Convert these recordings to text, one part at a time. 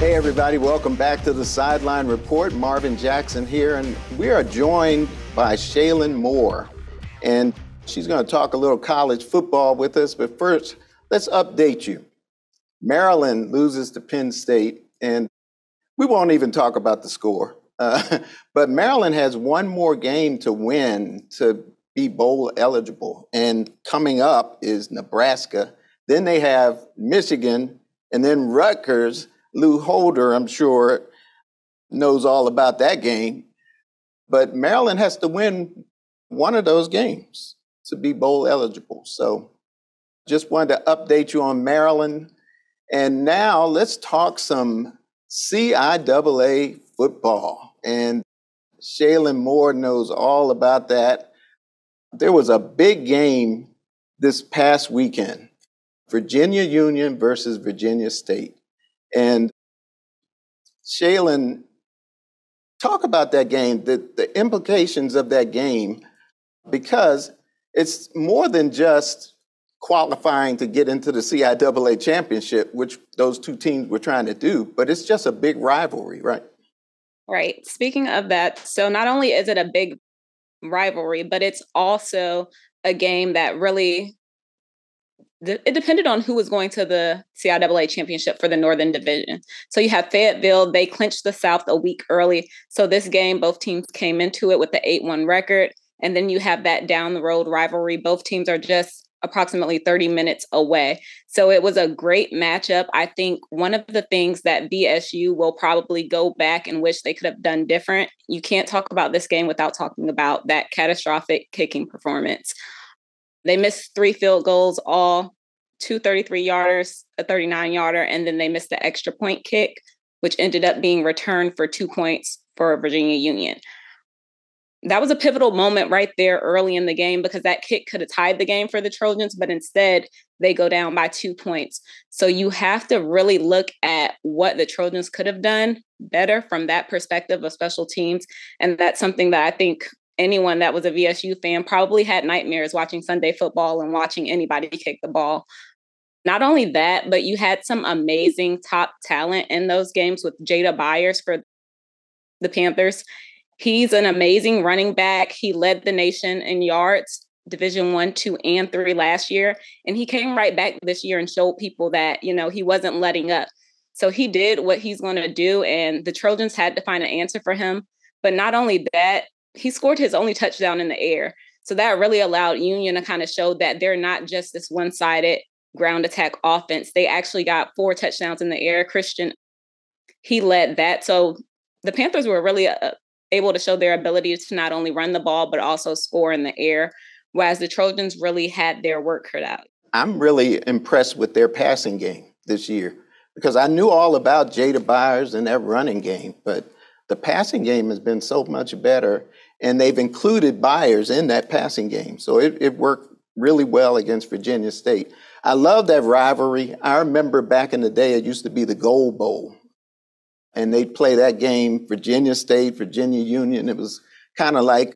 Hey, everybody, welcome back to the Sideline Report. Marvin Jackson here, and we are joined by Shalyn Moore. And she's going to talk a little college football with us. But first, let's update you. Maryland loses to Penn State, and we won't even talk about the score. Uh, but Maryland has one more game to win to be bowl eligible. And coming up is Nebraska. Then they have Michigan, and then Rutgers Lou Holder, I'm sure, knows all about that game. But Maryland has to win one of those games to be bowl eligible. So just wanted to update you on Maryland. And now let's talk some CIAA football. And Shalyn Moore knows all about that. There was a big game this past weekend Virginia Union versus Virginia State. And Shalyn, talk about that game, the, the implications of that game, because it's more than just qualifying to get into the CIAA championship, which those two teams were trying to do, but it's just a big rivalry, right? Right. Speaking of that, so not only is it a big rivalry, but it's also a game that really it depended on who was going to the CIAA championship for the Northern Division. So you have Fayetteville, they clinched the South a week early. So this game, both teams came into it with the 8 1 record. And then you have that down the road rivalry. Both teams are just approximately 30 minutes away. So it was a great matchup. I think one of the things that VSU will probably go back and wish they could have done different. You can't talk about this game without talking about that catastrophic kicking performance. They missed three field goals, all two 33 yarders, a 39 yarder, and then they missed the extra point kick, which ended up being returned for two points for Virginia Union. That was a pivotal moment right there early in the game because that kick could have tied the game for the Trojans, but instead they go down by two points. So you have to really look at what the Trojans could have done better from that perspective of special teams. And that's something that I think anyone that was a VSU fan probably had nightmares watching Sunday football and watching anybody kick the ball. Not only that, but you had some amazing top talent in those games with Jada Byers for the Panthers. He's an amazing running back. He led the nation in yards, Division One, Two, and Three last year, and he came right back this year and showed people that you know he wasn't letting up. So he did what he's going to do, and the Trojans had to find an answer for him. But not only that, he scored his only touchdown in the air. So that really allowed Union to kind of show that they're not just this one sided ground attack offense. They actually got four touchdowns in the air. Christian, he led that. So the Panthers were really uh, able to show their ability to not only run the ball, but also score in the air, whereas the Trojans really had their work cut out. I'm really impressed with their passing game this year because I knew all about Jada Byers and that running game, but the passing game has been so much better, and they've included Byers in that passing game. So it, it worked really well against Virginia State. I love that rivalry. I remember back in the day, it used to be the Gold Bowl. And they'd play that game, Virginia State, Virginia Union. It was kind of like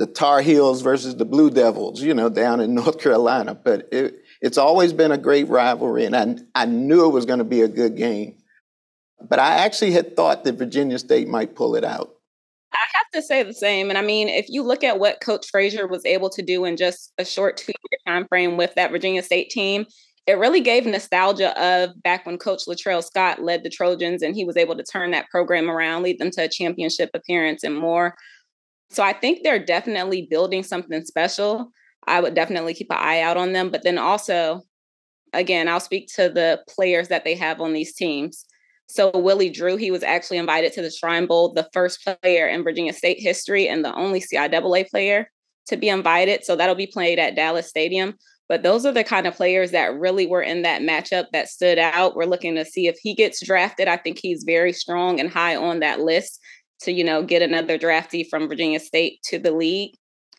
the Tar Heels versus the Blue Devils, you know, down in North Carolina. But it, it's always been a great rivalry, and I, I knew it was going to be a good game. But I actually had thought that Virginia State might pull it out. I have to say the same. And I mean, if you look at what Coach Frazier was able to do in just a short two-year time frame with that Virginia State team, it really gave nostalgia of back when Coach Latrell Scott led the Trojans and he was able to turn that program around, lead them to a championship appearance and more. So I think they're definitely building something special. I would definitely keep an eye out on them. But then also, again, I'll speak to the players that they have on these teams. So Willie Drew, he was actually invited to the Shrine Bowl, the first player in Virginia State history and the only CIAA player to be invited. So that'll be played at Dallas Stadium. But those are the kind of players that really were in that matchup that stood out. We're looking to see if he gets drafted. I think he's very strong and high on that list to, you know, get another draftee from Virginia State to the league.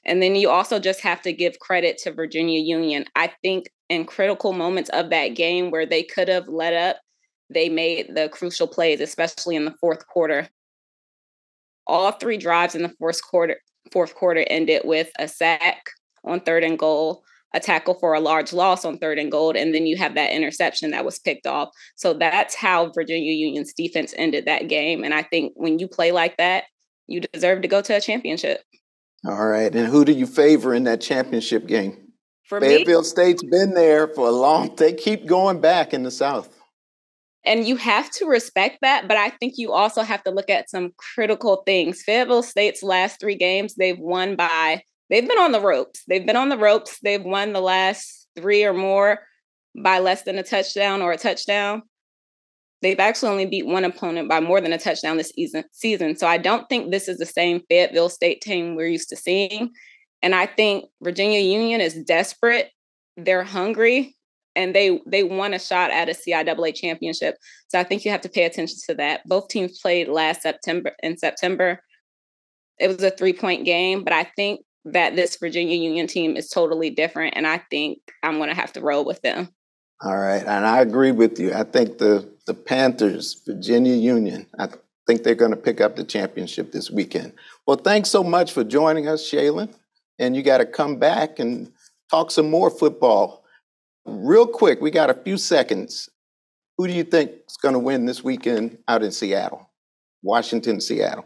And then you also just have to give credit to Virginia Union. I think in critical moments of that game where they could have let up they made the crucial plays, especially in the fourth quarter. All three drives in the fourth quarter, fourth quarter ended with a sack on third and goal, a tackle for a large loss on third and goal, and then you have that interception that was picked off. So that's how Virginia Union's defense ended that game. And I think when you play like that, you deserve to go to a championship. All right. And who do you favor in that championship game? For Fayetteville me, State's been there for a long they keep going back in the South. And you have to respect that, but I think you also have to look at some critical things. Fayetteville State's last three games, they've won by they've been on the ropes. They've been on the ropes. They've won the last three or more by less than a touchdown or a touchdown. They've actually only beat one opponent by more than a touchdown this season. So I don't think this is the same Fayetteville State team we're used to seeing. And I think Virginia Union is desperate. They're hungry and they they won a shot at a CIAA championship. So I think you have to pay attention to that. Both teams played last September in September. It was a three-point game, but I think that this Virginia Union team is totally different, and I think I'm going to have to roll with them. All right, and I agree with you. I think the the Panthers, Virginia Union, I think they're going to pick up the championship this weekend. Well, thanks so much for joining us, Shalyn, and you got to come back and talk some more football. Real quick, we got a few seconds. Who do you think is going to win this weekend out in Seattle, Washington, Seattle?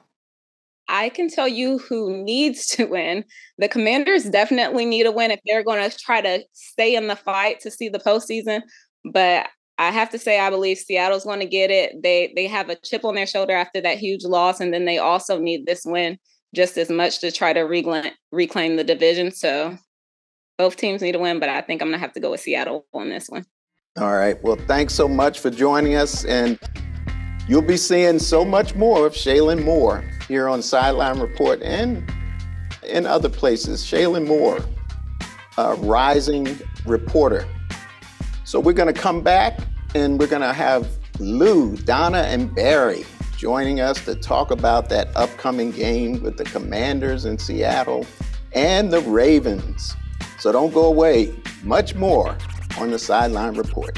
I can tell you who needs to win. The Commanders definitely need a win if they're going to try to stay in the fight to see the postseason. But I have to say, I believe Seattle's going to get it. They they have a chip on their shoulder after that huge loss, and then they also need this win just as much to try to reclaim reclaim the division. So both teams need to win, but I think I'm going to have to go with Seattle on this one. All right. Well, thanks so much for joining us, and you'll be seeing so much more of Shalyn Moore here on Sideline Report and in other places. Shalyn Moore, a rising reporter. So we're going to come back and we're going to have Lou, Donna, and Barry joining us to talk about that upcoming game with the Commanders in Seattle and the Ravens. So don't go away. Much more on the Sideline Report.